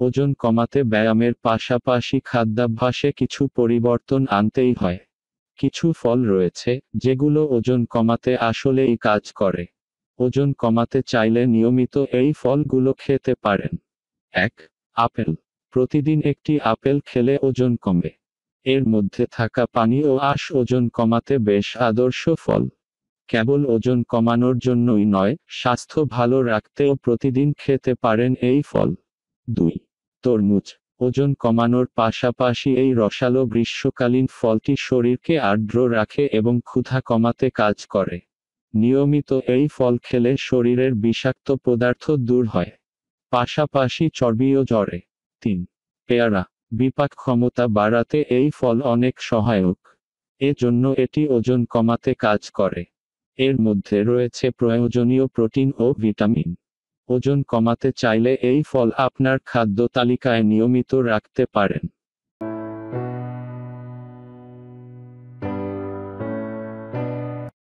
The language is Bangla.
ওজন কমাতে ব্যায়ামের পাশাপাশি খাদ্যাভ্যাসে কিছু পরিবর্তন আনতেই হয়। কিছু ফল রয়েছে, যেগুলো ওজন কমাতে আসলেই কাজ করে। ওজন কমাতে চাইলে নিয়মিত এই ফলগুলো খেতে পারেন। এক, আপেল। প্রতিদিন একটি আপেল খেলে ওজন কমে। এর মধ্যে থাকা পানি ও আঁশ ওজন কমাতে বেশ আদর্শ ফল। কেবল ওজন কমানোর জন্যই নয়, স্বাস্থ্য ভালো রাখতেও প্রতিদিন খেতে পারেন এই ফল। দুই তরমুজ, ওজন কমানোর পাশাপাশি এই রসালো গ্রীষ্মকালীন ফলটি শরীরকে আর্দ্র রাখে এবং ক্ষুধা কমাতে কাজ করে। নিয়মিত এই ফল খেলে শরীরের বিষাক্ত পদার্থ দূর হয়। পাশাপাশি চর্বিও জড়ে তিন, পেয়ারা, বিপাক ক্ষমতা বাড়াতে এই ফল অনেক সহায়ক। এজন্য এটি ওজন কমাতে কাজ করে। এর মধ্যে রয়েছে প্রয়োজনীয় প্রোটিন ও ভিটামিন। ওজন কমাতে চাইলে এই ফল আপনার খাদ্য তালিকায় নিয়মিত রাখতে পারেন।